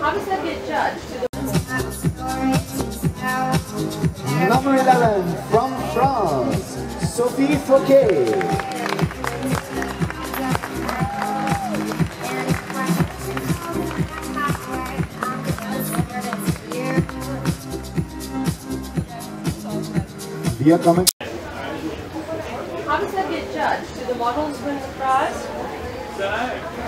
How does that get judged? Number 11 from France, Sophie Fauquet. We are coming. How does that get judged? Do the models win the prize?